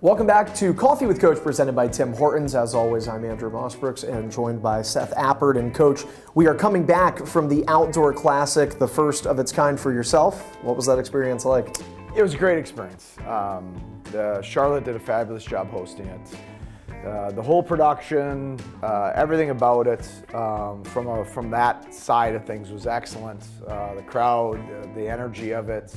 Welcome back to Coffee with Coach presented by Tim Hortons. As always, I'm Andrew Mossbrooks and joined by Seth Appert. And Coach, we are coming back from the Outdoor Classic, the first of its kind for yourself. What was that experience like? It was a great experience. Um, Charlotte did a fabulous job hosting it. Uh, the whole production, uh, everything about it, um, from a, from that side of things was excellent. Uh, the crowd, the energy of it,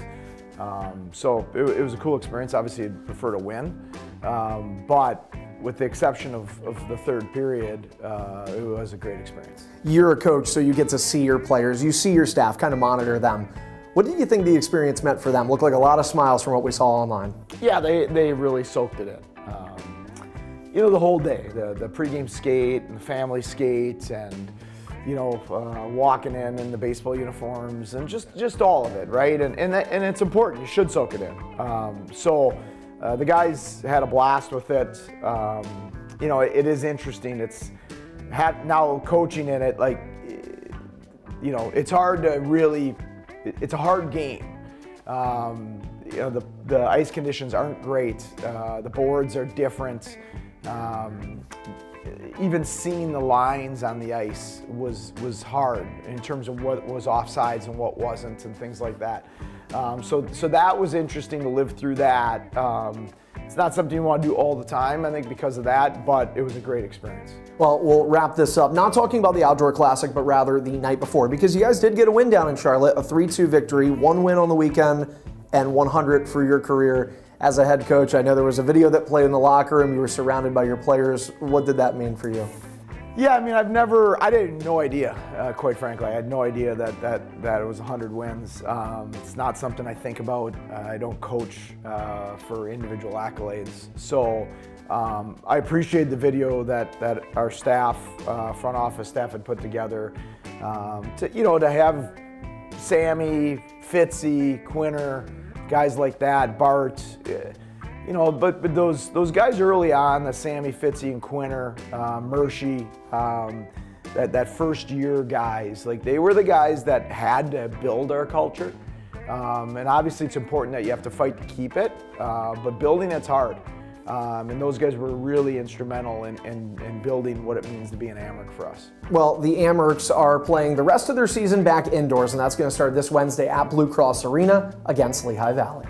um, so it, it, was a cool experience. Obviously, I'd prefer to win, um, but with the exception of, of the third period, uh, it was a great experience. You're a coach, so you get to see your players, you see your staff, kind of monitor them. What did you think the experience meant for them? Looked like a lot of smiles from what we saw online. Yeah, they, they really soaked it in. Um, you know, the whole day, the, the pregame skate and the family skate and you know, uh, walking in in the baseball uniforms and just just all of it, right? And and, that, and it's important. You should soak it in. Um, so uh, the guys had a blast with it. Um, you know, it, it is interesting. It's had now coaching in it, like you know, it's hard to really. It's a hard game. Um, you know, the the ice conditions aren't great. Uh, the boards are different. Um, even seeing the lines on the ice was was hard in terms of what was offsides and what wasn't and things like that. Um, so so that was interesting to live through that. Um, it's not something you want to do all the time, I think, because of that, but it was a great experience. Well, we'll wrap this up. Not talking about the outdoor classic, but rather the night before, because you guys did get a win down in Charlotte, a 3 2 victory, one win on the weekend, and 100 for your career as a head coach. I know there was a video that played in the locker room. You were surrounded by your players. What did that mean for you? Yeah, I mean, I've never, I didn't, no idea, uh, quite frankly. I had no idea that, that, that it was 100 wins. Um, it's not something I think about. Uh, I don't coach uh, for individual accolades. So um, I appreciate the video that, that our staff, uh, front office staff had put together. Um, to, you know, to have Sammy, Fitzy, Quinter, guys like that, Bart, uh, you know, but, but those those guys early on, the Sammy Fitzy and Quinter, uh, um, that, that first year guys, like they were the guys that had to build our culture. Um, and obviously it's important that you have to fight to keep it, uh, but building it's hard. Um, and those guys were really instrumental in, in, in, building what it means to be an Amerks for us. Well, the Amerks are playing the rest of their season back indoors, and that's going to start this Wednesday at Blue Cross Arena against Lehigh Valley.